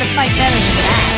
gotta fight better than that.